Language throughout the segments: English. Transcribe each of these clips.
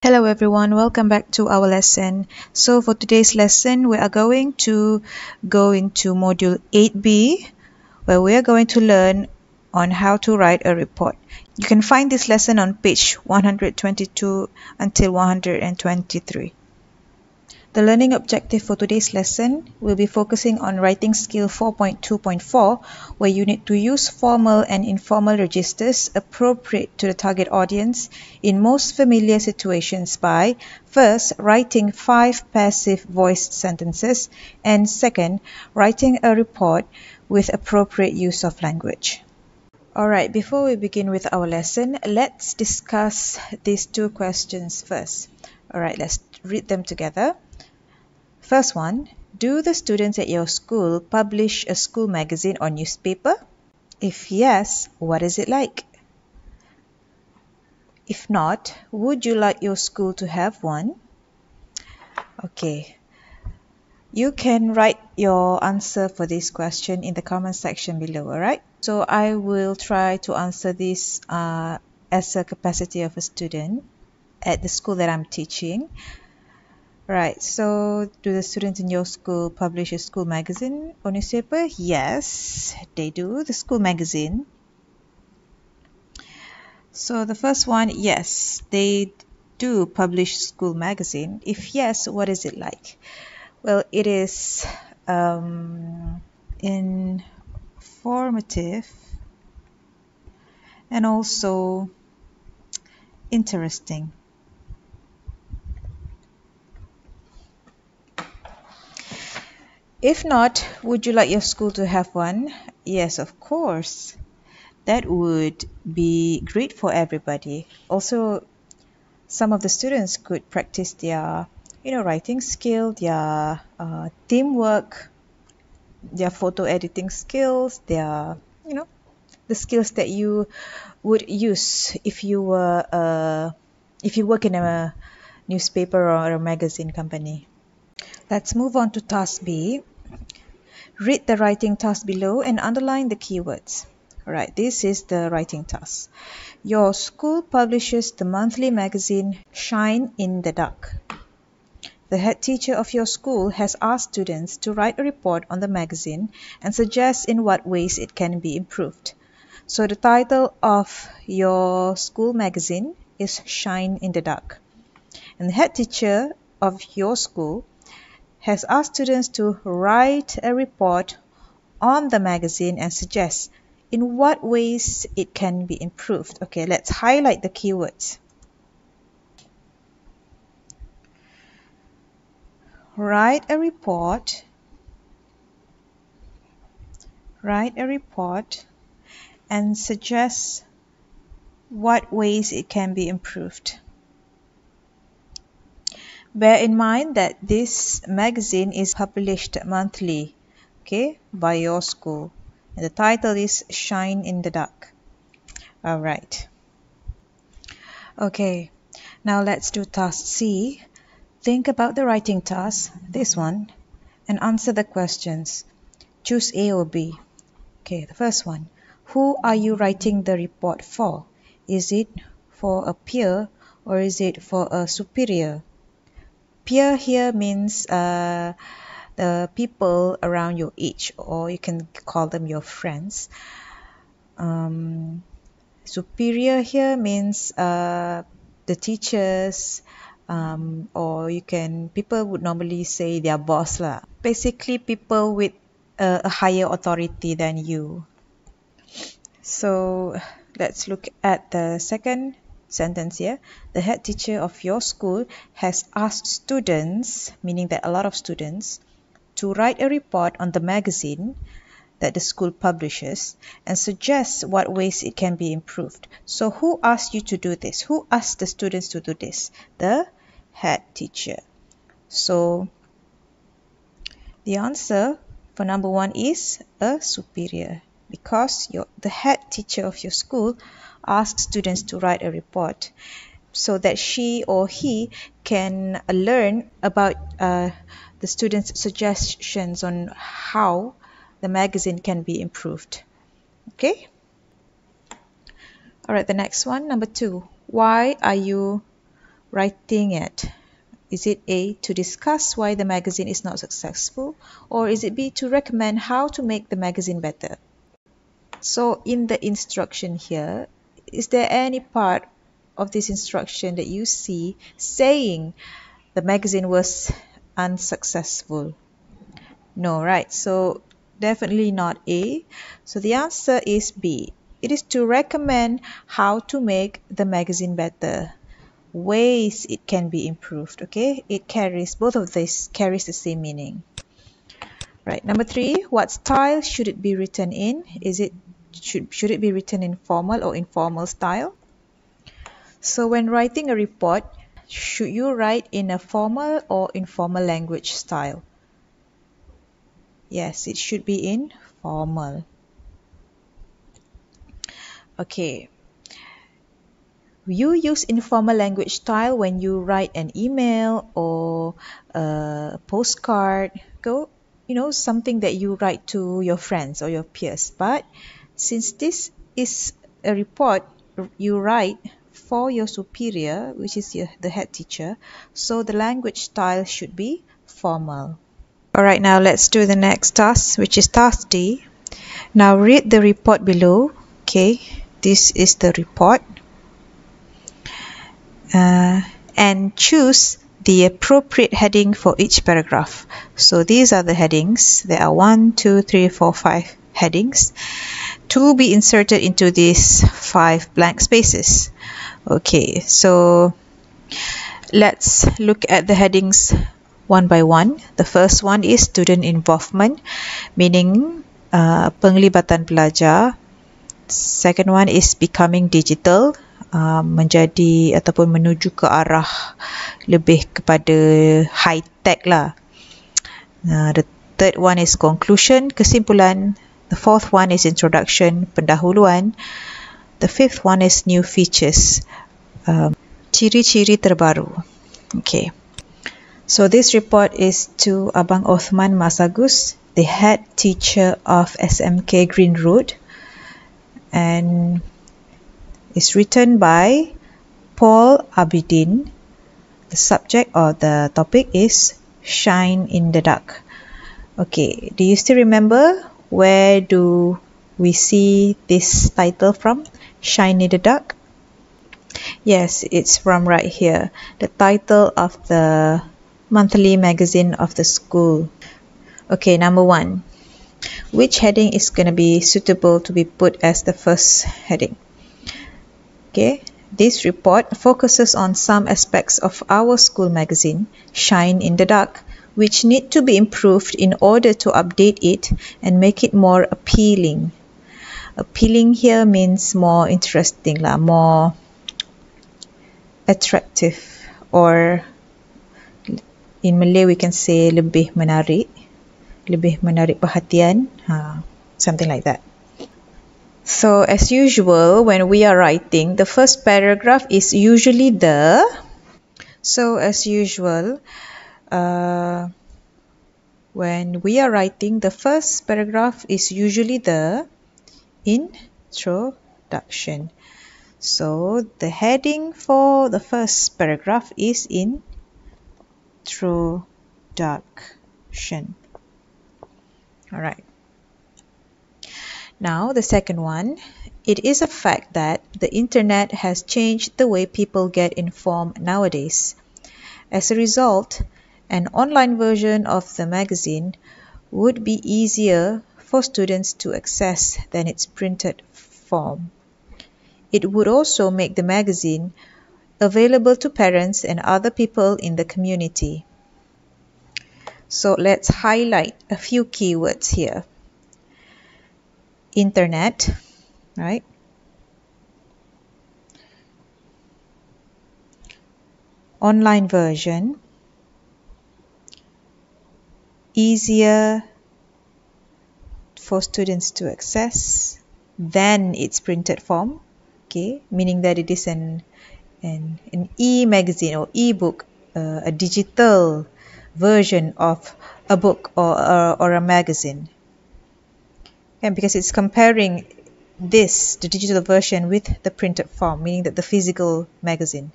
Hello everyone, welcome back to our lesson. So for today's lesson, we are going to go into module 8b where we are going to learn on how to write a report. You can find this lesson on page 122 until 123. The learning objective for today's lesson will be focusing on writing skill 4.2.4 where you need to use formal and informal registers appropriate to the target audience in most familiar situations by first writing five passive voiced sentences and second writing a report with appropriate use of language. Alright, before we begin with our lesson, let's discuss these two questions first. Alright, let's read them together. First one, do the students at your school publish a school magazine or newspaper? If yes, what is it like? If not, would you like your school to have one? Okay. You can write your answer for this question in the comment section below, alright? So I will try to answer this uh, as a capacity of a student at the school that I'm teaching. Right, so do the students in your school publish a school magazine or newspaper? Yes, they do, the school magazine. So the first one, yes, they do publish school magazine. If yes, what is it like? Well, it is um, informative and also interesting. If not, would you like your school to have one? Yes, of course. That would be great for everybody. Also, some of the students could practice their, you know, writing skill, their uh, teamwork, their photo editing skills, their, you know, the skills that you would use if you were, uh, if you work in a newspaper or a magazine company. Let's move on to task B. Read the writing task below and underline the keywords. Alright, this is the writing task. Your school publishes the monthly magazine Shine in the Dark. The head teacher of your school has asked students to write a report on the magazine and suggest in what ways it can be improved. So the title of your school magazine is Shine in the Dark. And the head teacher of your school has asked students to write a report on the magazine and suggest in what ways it can be improved. Okay, let's highlight the keywords. Write a report. Write a report and suggest what ways it can be improved. Bear in mind that this magazine is published monthly, okay, by your school. And the title is Shine in the Dark. All right. Okay, now let's do task C. Think about the writing task, this one, and answer the questions. Choose A or B. Okay, the first one. Who are you writing the report for? Is it for a peer or is it for a superior? Peer here means uh, the people around your age or you can call them your friends. Um, superior here means uh, the teachers um, or you can people would normally say their boss lah. Basically people with a higher authority than you. So let's look at the second sentence here, the head teacher of your school has asked students, meaning that a lot of students, to write a report on the magazine that the school publishes and suggest what ways it can be improved. So who asked you to do this? Who asked the students to do this? The head teacher. So the answer for number one is a superior because your the head teacher of your school ask students to write a report so that she or he can learn about uh, the students' suggestions on how the magazine can be improved. Okay? Alright, the next one, number two. Why are you writing it? Is it A, to discuss why the magazine is not successful, or is it B, to recommend how to make the magazine better? So in the instruction here, is there any part of this instruction that you see saying the magazine was unsuccessful? No, right? So definitely not A. So the answer is B. It is to recommend how to make the magazine better. Ways it can be improved. Okay, it carries both of these carries the same meaning. Right. Number three, what style should it be written in? Is it should should it be written in formal or informal style? So when writing a report, should you write in a formal or informal language style? Yes, it should be in formal. Okay. You use informal language style when you write an email or a postcard. Go, you know, something that you write to your friends or your peers. But since this is a report you write for your superior, which is your, the head teacher, so the language style should be formal. Alright, now let's do the next task, which is task D. Now read the report below. Okay, this is the report uh, and choose the appropriate heading for each paragraph so these are the headings there are one two three four five headings to be inserted into these five blank spaces. Okay so let's look at the headings one by one. The first one is student involvement meaning uh, penglibatan pelajar. Second one is becoming digital uh, menjadi ataupun menuju ke arah lebih kepada high tech lah. Uh, the third one is conclusion kesimpulan the fourth one is introduction pendahuluan. The fifth one is new features. Um, ciri-ciri terbaru. Okay. So this report is to abang Othman Masagus the head teacher of SMK Green Road. And is written by Paul Abidin. The subject or the topic is Shine in the Dark. Okay, do you still remember where do we see this title from? Shine in the Dark? Yes, it's from right here. The title of the monthly magazine of the school. Okay, number one which heading is going to be suitable to be put as the first heading. Okay, this report focuses on some aspects of our school magazine, Shine in the Dark, which need to be improved in order to update it and make it more appealing. Appealing here means more interesting lah, more attractive or in Malay we can say lebih menarik lebih menarik perhatian ha, something like that so as usual when we are writing the first paragraph is usually the so as usual uh, when we are writing the first paragraph is usually the introduction so the heading for the first paragraph is introduction all right. Now, the second one. It is a fact that the internet has changed the way people get informed nowadays. As a result, an online version of the magazine would be easier for students to access than its printed form. It would also make the magazine available to parents and other people in the community. So let's highlight a few keywords here. Internet, right? Online version, easier for students to access than its printed form, okay, meaning that it is an an, an e-magazine or e-book, uh, a digital version of a book or, or, or a magazine. And because it's comparing this, the digital version, with the printed form, meaning that the physical magazine.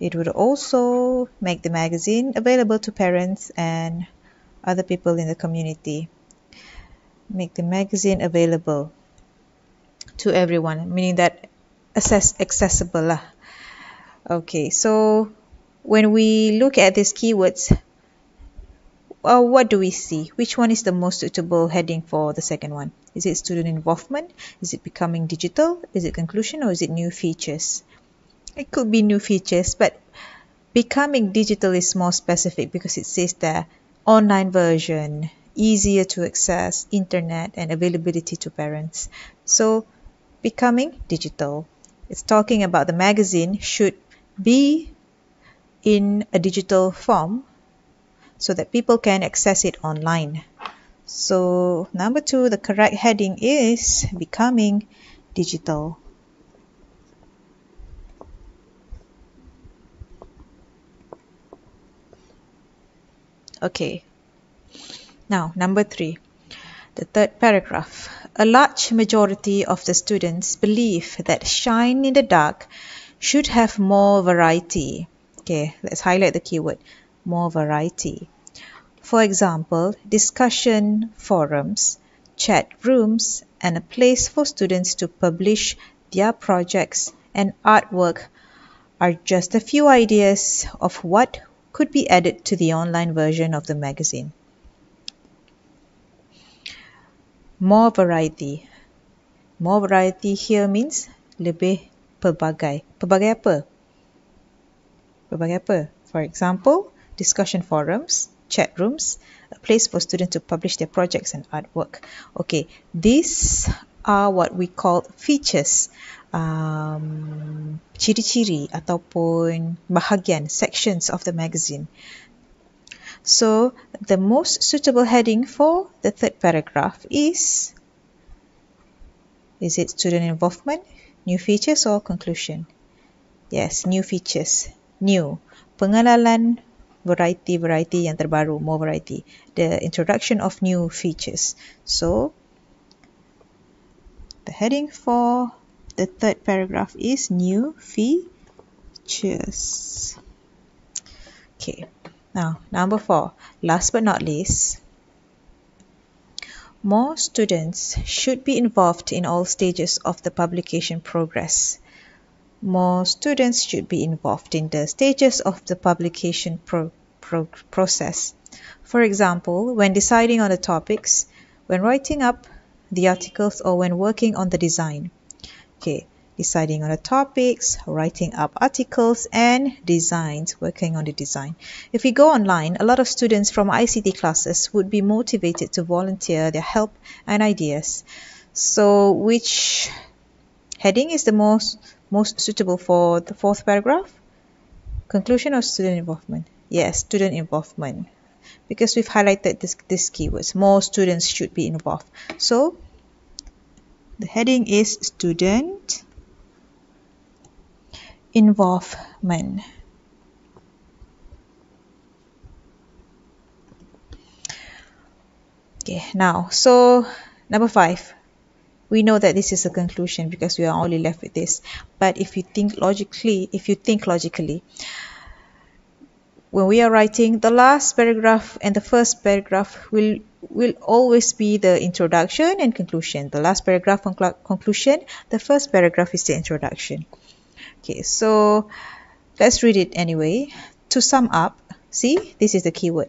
It would also make the magazine available to parents and other people in the community. Make the magazine available to everyone, meaning that access accessible lah. Okay, so when we look at these keywords, uh, what do we see? Which one is the most suitable heading for the second one? Is it student involvement? Is it becoming digital? Is it conclusion or is it new features? It could be new features, but becoming digital is more specific because it says the online version, easier to access, internet and availability to parents. So becoming digital. It's talking about the magazine should be in a digital form so that people can access it online. So number two, the correct heading is becoming digital. Okay. Now, number three, the third paragraph. A large majority of the students believe that Shine in the Dark should have more variety. Okay, let's highlight the keyword more variety. For example, discussion forums, chat rooms, and a place for students to publish their projects and artwork are just a few ideas of what could be added to the online version of the magazine. More variety. More variety here means lebih pelbagai. Pelbagai apa? Pelbagai apa? For example, discussion forums, chat rooms, a place for students to publish their projects and artwork. Okay, these are what we call features um, ciri-ciri ataupun bahagian sections of the magazine. So the most suitable heading for the third paragraph is is it student involvement, new features or conclusion? Yes, new features. New. Pengenalan variety-variety yang terbaru, more variety. The introduction of new features. So the heading for the third paragraph is new features. Okay, now number four, last but not least, more students should be involved in all stages of the publication progress. More students should be involved in the stages of the publication pro pro process. For example, when deciding on the topics, when writing up the articles or when working on the design. Okay, deciding on the topics, writing up articles and designs, working on the design. If we go online, a lot of students from ICT classes would be motivated to volunteer their help and ideas. So which heading is the most most suitable for the fourth paragraph? Conclusion or student involvement? Yes, student involvement. Because we've highlighted this, this keywords, more students should be involved. So the heading is student involvement. Okay, now, so number five, we know that this is a conclusion because we are only left with this. But if you think logically, if you think logically, when we are writing, the last paragraph and the first paragraph will will always be the introduction and conclusion. The last paragraph conclu conclusion, the first paragraph is the introduction. Okay, so let's read it anyway. To sum up, see, this is the keyword.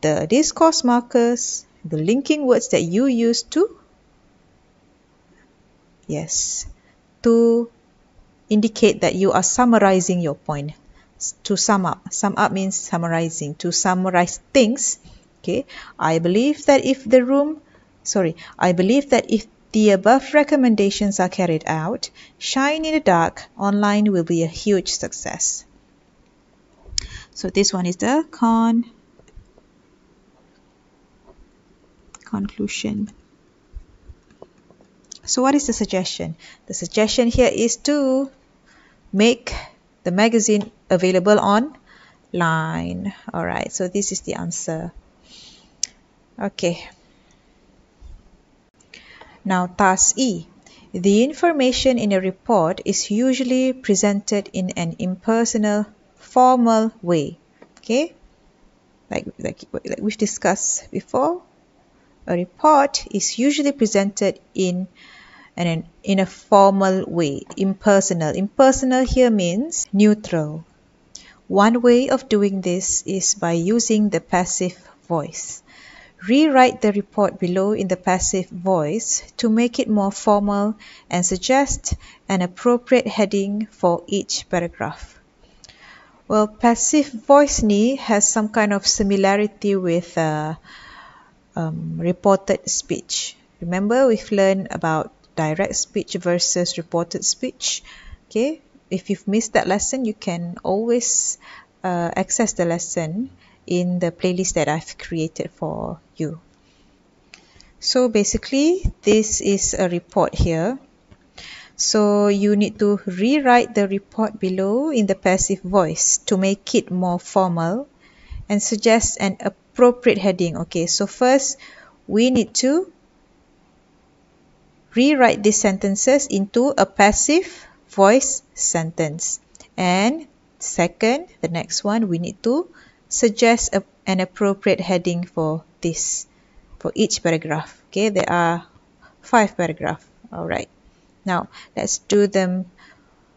The discourse markers, the linking words that you use to, yes, to indicate that you are summarizing your point. To sum up. Sum up means summarizing. To summarize things, okay i believe that if the room sorry i believe that if the above recommendations are carried out shine in the dark online will be a huge success so this one is the con conclusion so what is the suggestion the suggestion here is to make the magazine available online all right so this is the answer Okay. Now task E. The information in a report is usually presented in an impersonal formal way. Okay, like, like, like we've discussed before, a report is usually presented in an in a formal way, impersonal. Impersonal here means neutral. One way of doing this is by using the passive voice. Rewrite the report below in the passive voice to make it more formal and suggest an appropriate heading for each paragraph. Well, passive voice ni has some kind of similarity with uh, um, reported speech. Remember, we've learned about direct speech versus reported speech. Okay, if you've missed that lesson, you can always uh, access the lesson in the playlist that I've created for you. So basically, this is a report here. So you need to rewrite the report below in the passive voice to make it more formal and suggest an appropriate heading. Okay, so first we need to rewrite these sentences into a passive voice sentence. And second, the next one, we need to suggest a, an appropriate heading for this, for each paragraph. Okay, there are five paragraphs. All right. Now, let's do them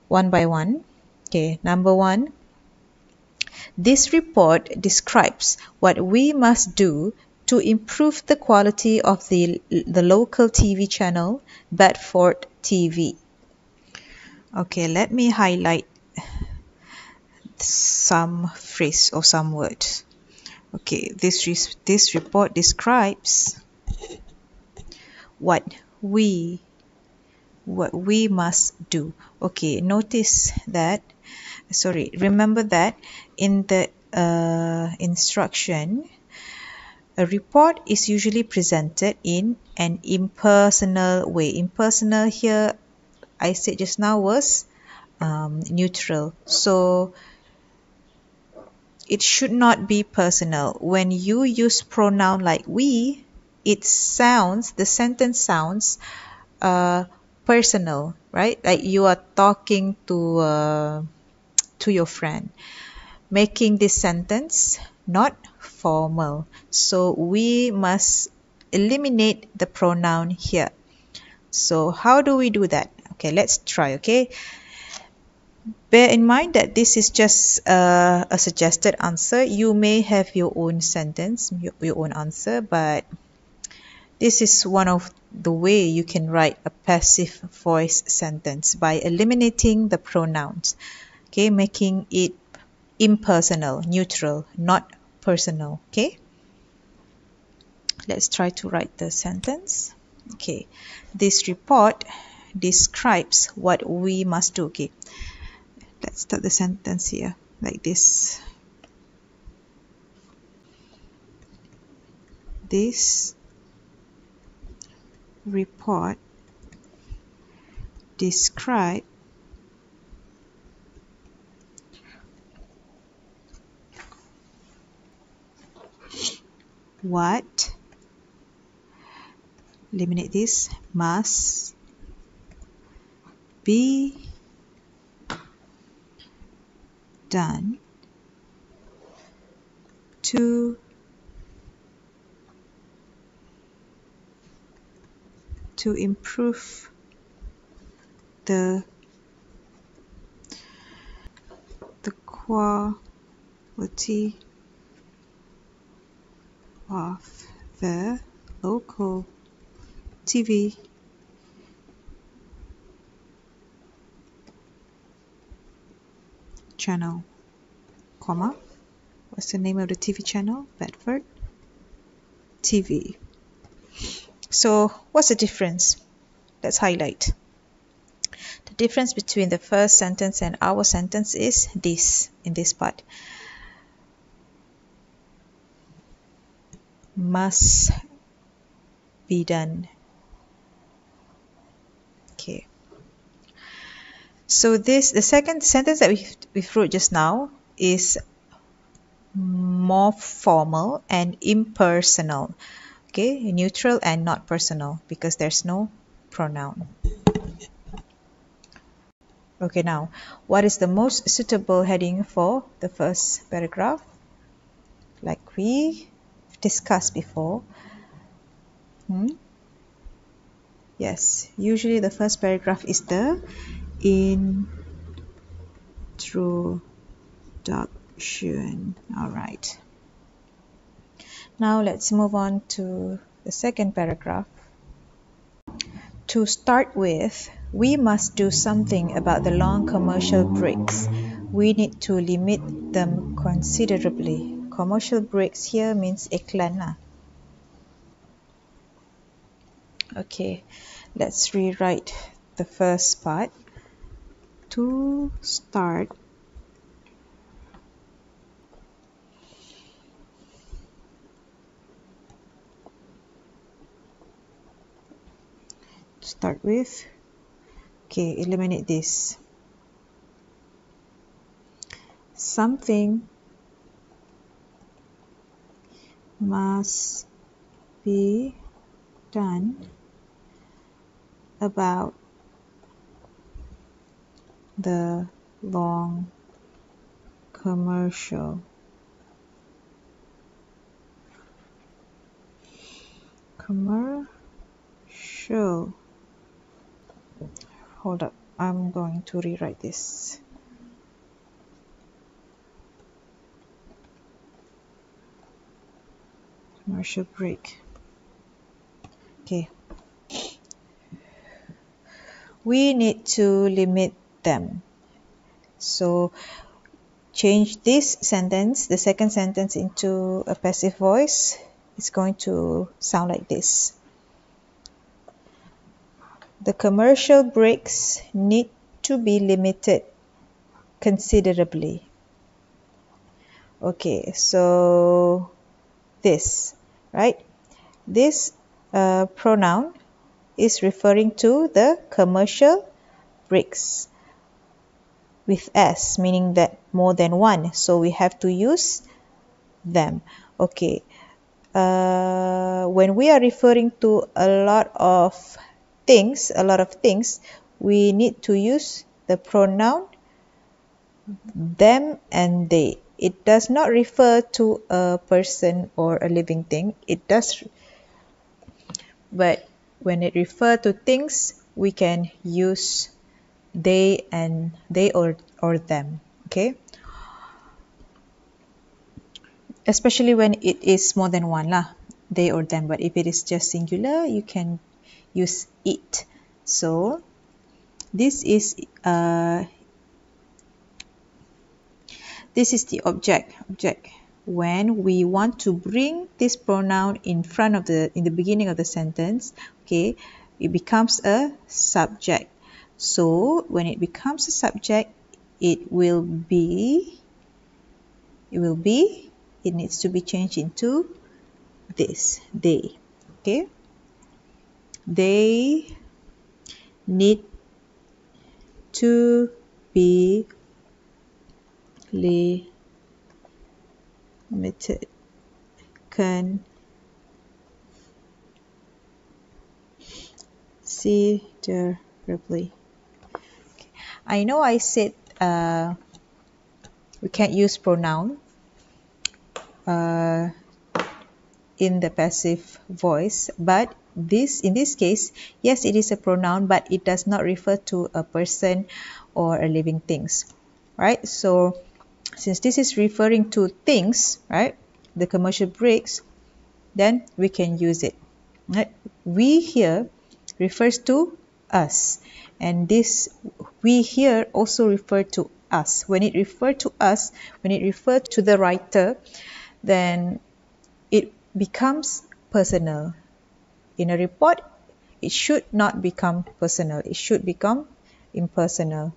one by one. Okay, number one. This report describes what we must do to improve the quality of the, the local TV channel, Bedford TV. Okay, let me highlight some phrase or some words. Okay, this, this report describes what we what we must do. Okay, notice that, sorry, remember that in the uh, instruction, a report is usually presented in an impersonal way. Impersonal here, I said just now was um, neutral. So it should not be personal. When you use pronoun like we, it sounds, the sentence sounds uh, personal, right? Like you are talking to uh, to your friend, making this sentence not formal. So we must eliminate the pronoun here. So how do we do that? Okay, let's try, okay? Bear in mind that this is just uh, a suggested answer. You may have your own sentence, your, your own answer, but this is one of the way you can write a passive voice sentence by eliminating the pronouns, okay, making it impersonal, neutral, not personal, okay? Let's try to write the sentence. Okay, this report describes what we must do. Okay, let's start the sentence here like this. This report describe what eliminate this must be done to to improve the the quality of the local TV channel comma what's the name of the TV channel Bedford TV so what's the difference? Let's highlight. The difference between the first sentence and our sentence is this, in this part. Must be done. Okay. So this, the second sentence that we we wrote just now is more formal and impersonal okay neutral and not personal because there's no pronoun Okay, now, what is the most suitable heading for the first paragraph? Like we discussed before. Hmm? Yes, usually the first paragraph is the introduction. All right. Now let's move on to the second paragraph. To start with, we must do something about the long commercial breaks. We need to limit them considerably. Commercial breaks here means iklan lah. Okay, let's rewrite the first part. To start. Start with okay eliminate this. Something must be done about the long commercial. Commercial. Hold up. I'm going to rewrite this. Commercial break. Okay. We need to limit them so change this sentence the second sentence into a passive voice it's going to sound like this the commercial breaks need to be limited considerably. Okay, so this, right? This uh, pronoun is referring to the commercial breaks with s, meaning that more than one. So we have to use them. Okay. Uh, when we are referring to a lot of things, a lot of things, we need to use the pronoun them and they. It does not refer to a person or a living thing. It does, but when it refers to things, we can use they and they or, or them. Okay. Especially when it is more than one lah, they or them. But if it is just singular, you can use it so this is uh, this is the object object when we want to bring this pronoun in front of the in the beginning of the sentence okay it becomes a subject so when it becomes a subject it will be it will be it needs to be changed into this they okay they need to be limited considerably. I know I said uh, we can't use pronoun uh, in the passive voice, but this in this case yes it is a pronoun but it does not refer to a person or a living things right? So since this is referring to things right the commercial breaks then we can use it right? We here refers to us and this we here also refer to us when it refer to us when it refer to the writer then it becomes personal in a report, it should not become personal. It should become impersonal.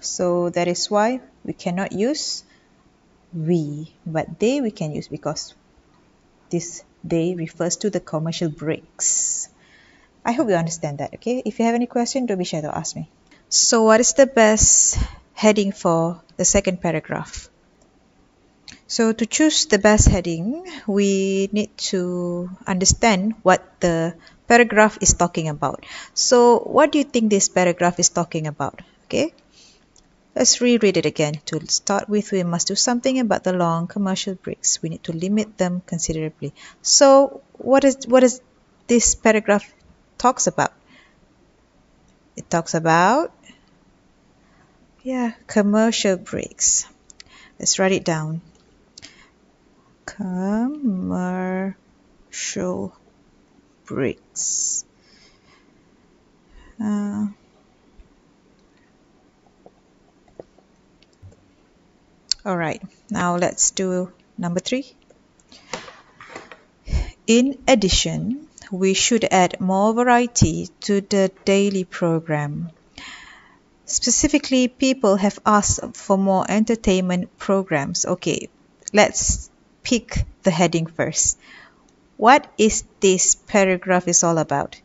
So that is why we cannot use we, but they we can use because this they refers to the commercial breaks. I hope you understand that, okay? If you have any question, don't be shy to ask me. So what is the best heading for the second paragraph? So to choose the best heading, we need to understand what the paragraph is talking about. So what do you think this paragraph is talking about? Okay. Let's reread it again. To start with, we must do something about the long commercial breaks. We need to limit them considerably. So what is what is this paragraph talks about? It talks about yeah, commercial breaks. Let's write it down. Commercial breaks. Uh, all right, now let's do number three. In addition, we should add more variety to the daily program. Specifically, people have asked for more entertainment programs. Okay, let's pick the heading first. What is this paragraph is all about?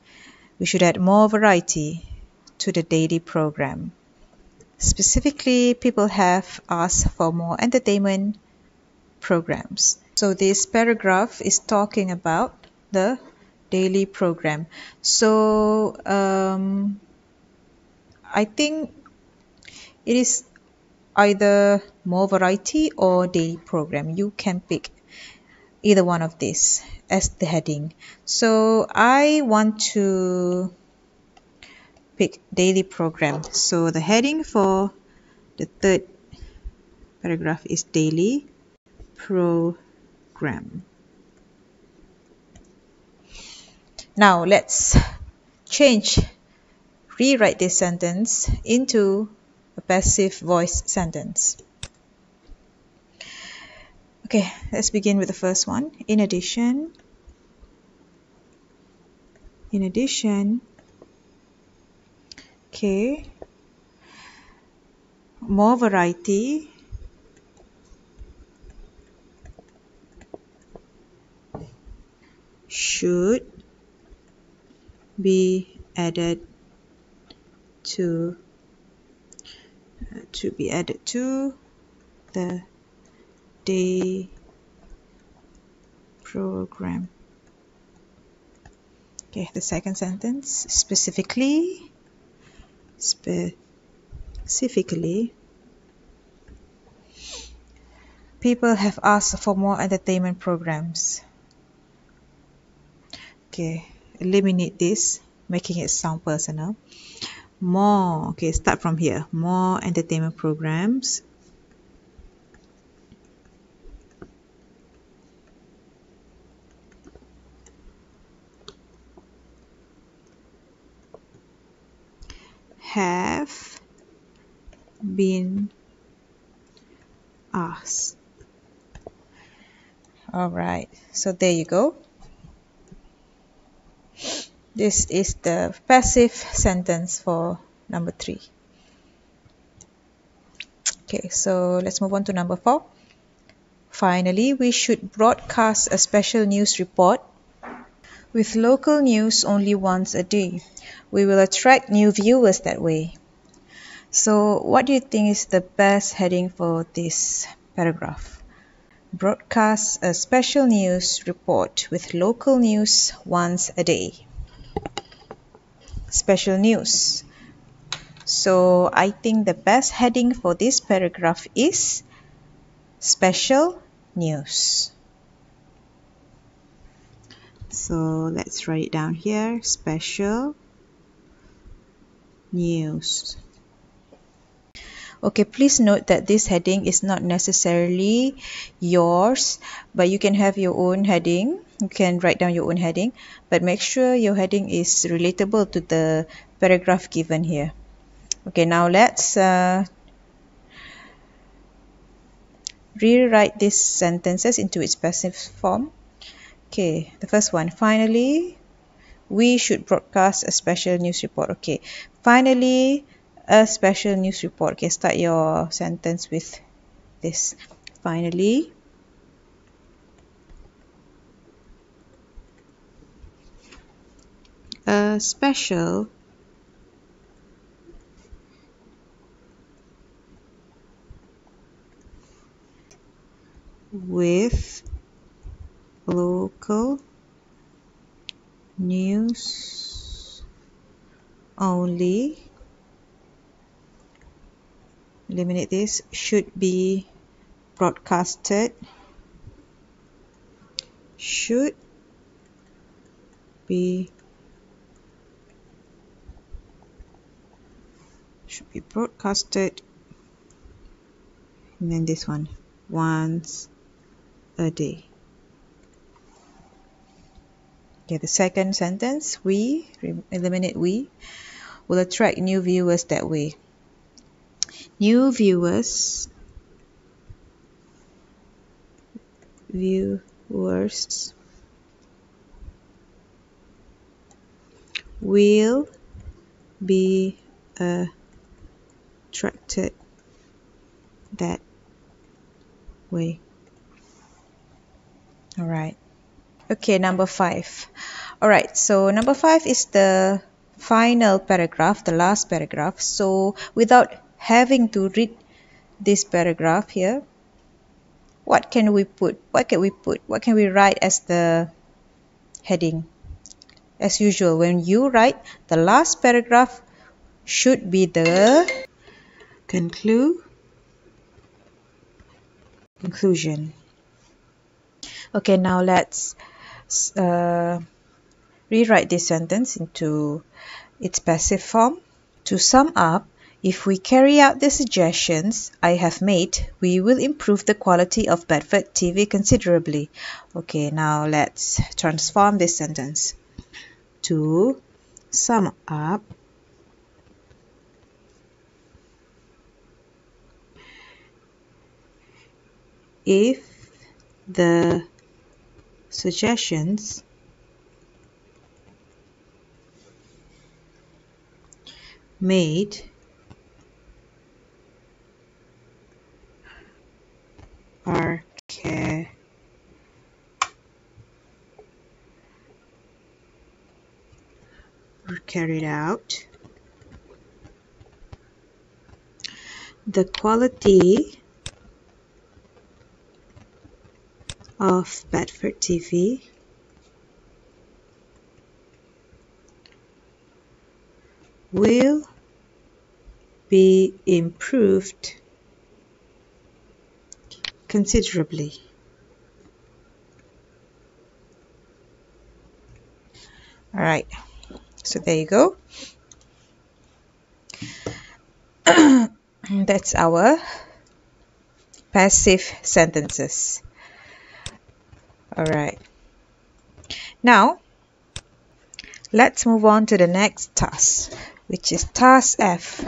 We should add more variety to the daily program. Specifically, people have asked for more entertainment programs. So this paragraph is talking about the daily program. So um, I think it is either more variety or daily program. You can pick either one of these as the heading. So I want to pick daily program. So the heading for the third paragraph is daily program. Now let's change rewrite this sentence into a passive voice sentence. Okay, let's begin with the first one. In addition, in addition, okay, more variety should be added to uh, to be added to the day program. Okay the second sentence specifically specifically people have asked for more entertainment programs. Okay eliminate this making it sound personal. More okay start from here. More entertainment programs. Have been asked. All right so there you go this is the passive sentence for number three. Okay, so let's move on to number four. Finally, we should broadcast a special news report with local news only once a day. We will attract new viewers that way. So, what do you think is the best heading for this paragraph? Broadcast a special news report with local news once a day special news. So I think the best heading for this paragraph is special news. So let's write it down here special news. Okay, please note that this heading is not necessarily yours, but you can have your own heading. You can write down your own heading, but make sure your heading is relatable to the paragraph given here. Okay, now let's uh, rewrite these sentences into its passive form. Okay, the first one. Finally, we should broadcast a special news report. Okay, finally, a special news report. Okay, start your sentence with this. Finally, a special with local news only. Eliminate this. Should be broadcasted. Should be should be broadcasted. And then this one once a day. Okay the second sentence we eliminate we will attract new viewers that way. New viewers viewers will be uh, attracted that way. All right. Okay number five. All right so number five is the final paragraph the last paragraph. So without having to read this paragraph here what can we put? What can we put? What can we write as the heading? As usual when you write the last paragraph should be the conclude conclusion okay now let's uh, rewrite this sentence into its passive form to sum up if we carry out the suggestions I have made, we will improve the quality of Bedford TV considerably. Okay, now let's transform this sentence. To sum up, if the suggestions made are ca carried out. The quality of Bedford TV will be improved considerably. All right, so there you go. That's our passive sentences. All right. Now, let's move on to the next task, which is task F.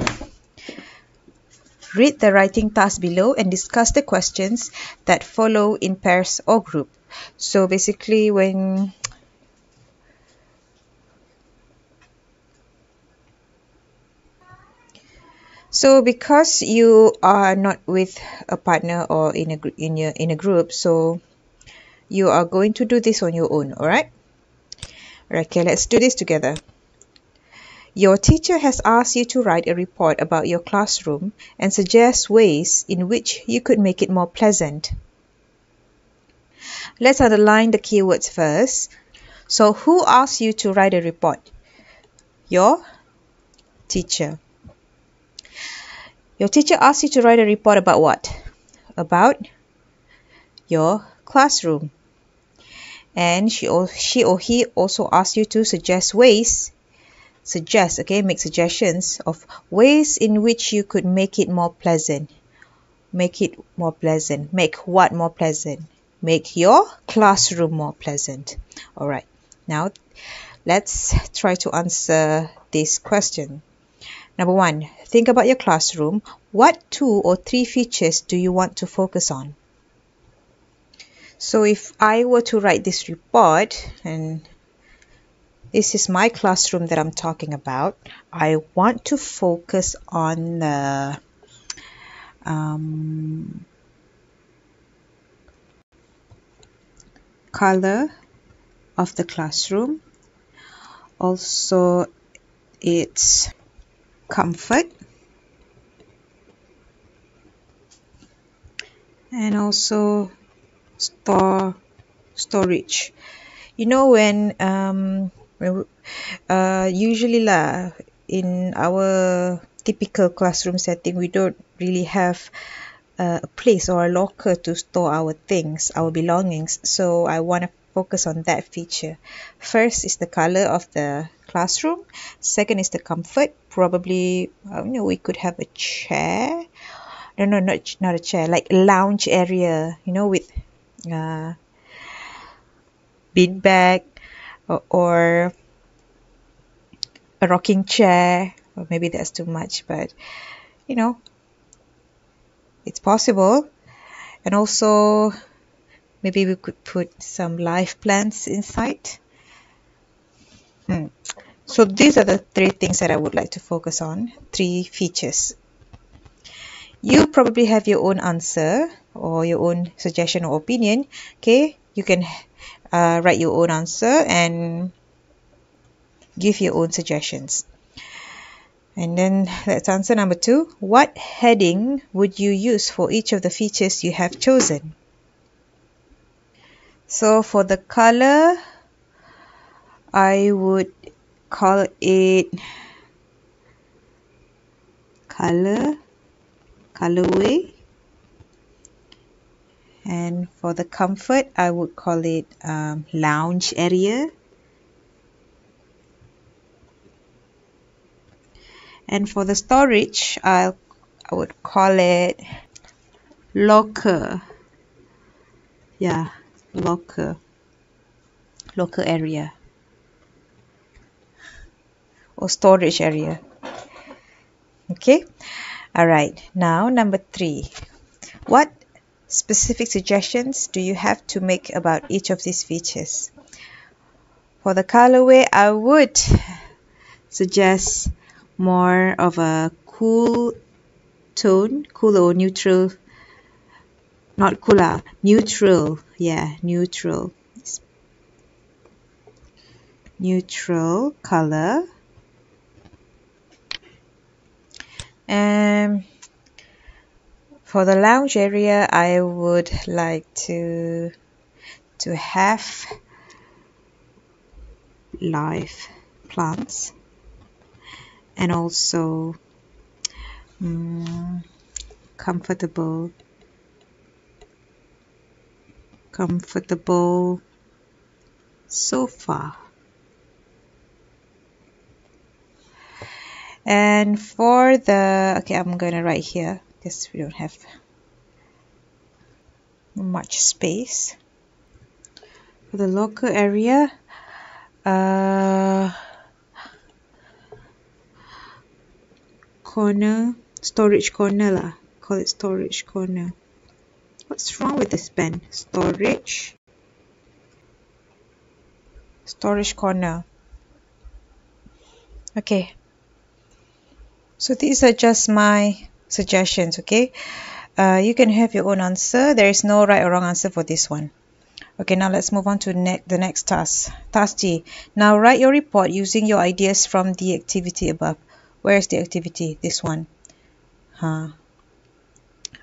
Read the writing task below and discuss the questions that follow in pairs or group. So basically when So because you are not with a partner or in a in your in a group, so you are going to do this on your own, alright? Okay, let's do this together. Your teacher has asked you to write a report about your classroom and suggest ways in which you could make it more pleasant. Let's underline the keywords first. So, who asked you to write a report? Your teacher. Your teacher asked you to write a report about what? About your classroom. And she or, she or he also asks you to suggest ways suggest okay make suggestions of ways in which you could make it more pleasant. Make it more pleasant. Make what more pleasant? Make your classroom more pleasant. All right. Now let's try to answer this question. Number one think about your classroom. What two or three features do you want to focus on so if I were to write this report and this is my classroom that I'm talking about. I want to focus on the um, color of the classroom. Also, its comfort. And also store storage. You know when um, uh, usually lah in our typical classroom setting we don't really have a place or a locker to store our things our belongings. So I want to focus on that feature. First is the color of the classroom. Second is the comfort. Probably you know we could have a chair. No no not not a chair like a lounge area you know with uh bean bag or, or a rocking chair. Or maybe that's too much but you know it's possible. And also maybe we could put some live plants inside. Hmm. so these are the three things that I would like to focus on. Three features. You probably have your own answer or your own suggestion or opinion okay you can uh, write your own answer and give your own suggestions and then let's answer number two. What heading would you use for each of the features you have chosen? So for the color, I would call it color, colorway. And for the comfort, I would call it um, lounge area. and for the storage I'll I would call it locker. Yeah locker. Locker area. Or storage area. Okay? All right now number three. What specific suggestions do you have to make about each of these features for the colorway I would suggest more of a cool tone, cool or neutral, not cooler, ah, neutral, yeah, neutral, neutral color. And for the lounge area, I would like to to have live plants and also um, comfortable comfortable sofa. And for the okay I'm gonna write here because we don't have much space. For the locker area uh corner storage corner lah. Call it storage corner. What's wrong with this pen? Storage? Storage corner. Okay. So these are just my suggestions okay uh, you can have your own answer there is no right or wrong answer for this one okay now let's move on to ne the next task task D now write your report using your ideas from the activity above Where's the activity? This one. Huh.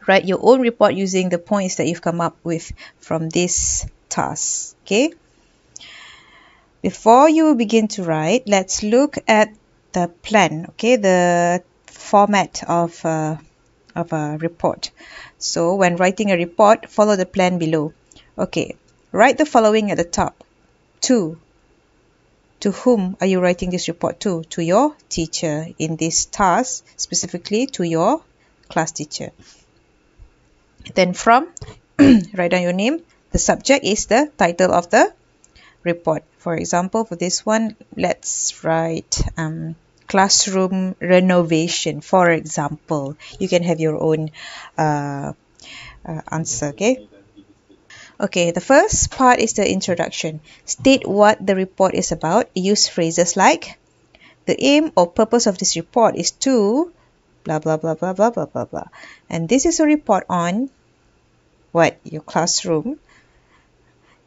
Write your own report using the points that you've come up with from this task. Okay. Before you begin to write, let's look at the plan. Okay, the format of uh, of a report. So when writing a report, follow the plan below. Okay, write the following at the top. Two, to whom are you writing this report to? To your teacher. In this task, specifically to your class teacher. Then from, write down your name. The subject is the title of the report. For example, for this one, let's write um, classroom renovation. For example, you can have your own uh, uh, answer, okay? Okay, the first part is the introduction. State what the report is about. Use phrases like the aim or purpose of this report is to blah blah blah blah blah blah blah blah. And this is a report on what your classroom.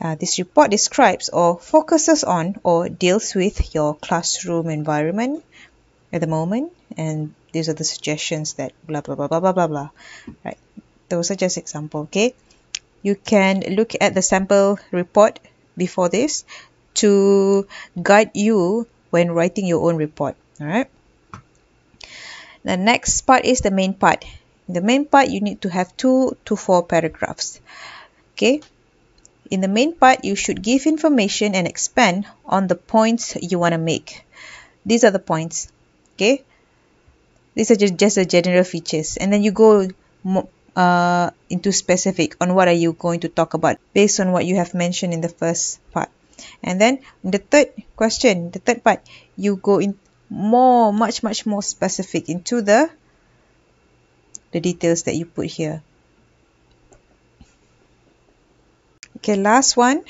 Uh, this report describes or focuses on or deals with your classroom environment at the moment and these are the suggestions that blah blah blah blah blah blah blah. Right. Those are just example okay? You can look at the sample report before this to guide you when writing your own report alright? The next part is the main part. In the main part you need to have two to four paragraphs okay? In the main part you should give information and expand on the points you want to make. These are the points okay? These are just, just the general features. And then you go uh, into specific on what are you going to talk about based on what you have mentioned in the first part. And then the third question the third part you go in more much much more specific into the the details that you put here. Okay last one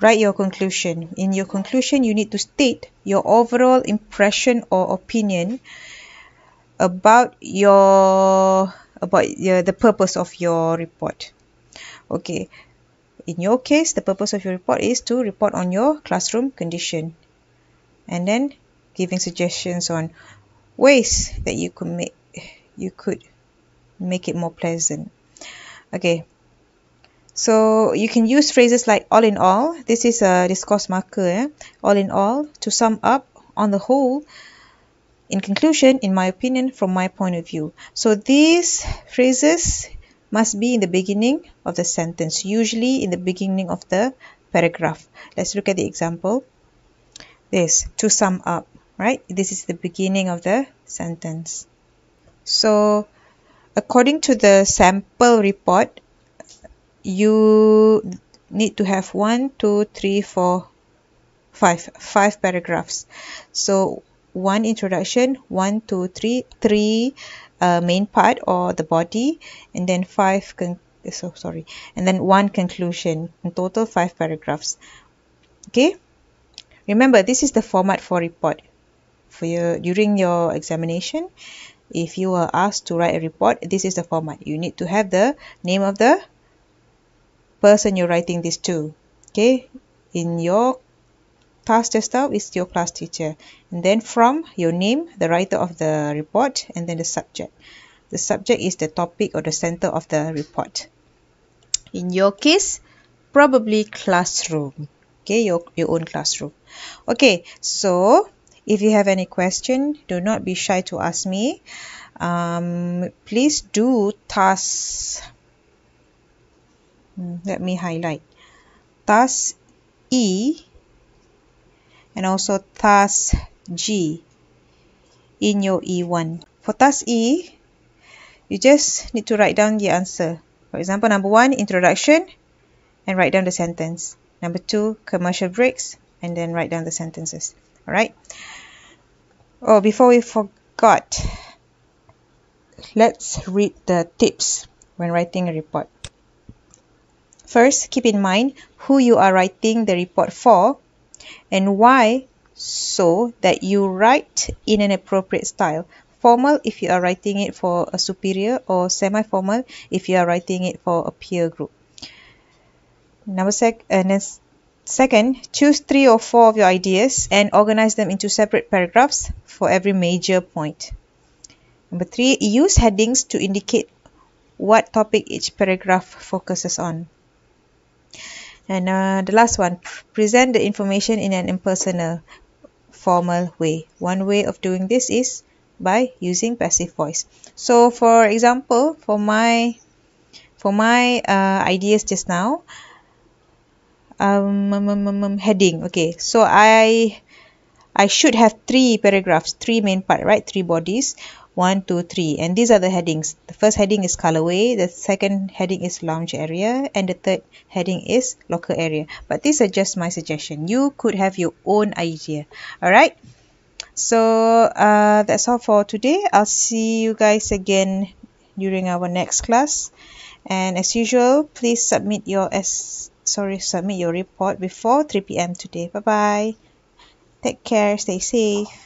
write your conclusion. In your conclusion you need to state your overall impression or opinion about your about your, the purpose of your report. Okay. In your case the purpose of your report is to report on your classroom condition. And then giving suggestions on ways that you could make you could make it more pleasant. Okay so you can use phrases like all in all. This is a discourse marker eh? all in all to sum up on the whole in conclusion in my opinion from my point of view. So these phrases must be in the beginning of the sentence usually in the beginning of the paragraph. Let's look at the example. This to sum up right? This is the beginning of the sentence. So according to the sample report you need to have one two three four five five paragraphs. So one introduction one two three three uh, main part or the body and then five so sorry and then one conclusion. In total five paragraphs. Okay? Remember this is the format for report. For your during your examination if you are asked to write a report this is the format. You need to have the name of the person you're writing this to okay? In your task desktop is your class teacher. And then from your name the writer of the report and then the subject. The subject is the topic or the center of the report. In your case probably classroom okay? Your, your own classroom. Okay so if you have any question do not be shy to ask me. Um, please do task Hmm, let me highlight task E and also task G in your E1. For task E, you just need to write down the answer. For example, number one, introduction, and write down the sentence. Number two, commercial breaks, and then write down the sentences. Alright? Oh, before we forgot, let's read the tips when writing a report. First, keep in mind who you are writing the report for and why so that you write in an appropriate style. Formal if you are writing it for a superior or semi-formal if you are writing it for a peer group. Number sec and then second, choose three or four of your ideas and organize them into separate paragraphs for every major point. Number three, use headings to indicate what topic each paragraph focuses on. And uh, the last one, present the information in an impersonal, formal way. One way of doing this is by using passive voice. So for example, for my for my uh, ideas just now, um, um, um, um, heading. Okay, so I I should have three paragraphs, three main part, right? Three bodies. 1, 2, 3 and these are the headings. The first heading is colorway, the second heading is lounge area and the third heading is locker area. But these are just my suggestion. You could have your own idea. Alright? So uh, that's all for today. I'll see you guys again during our next class. And as usual, please submit your S sorry, submit your report before 3 p.m. today. Bye bye. Take care, stay safe.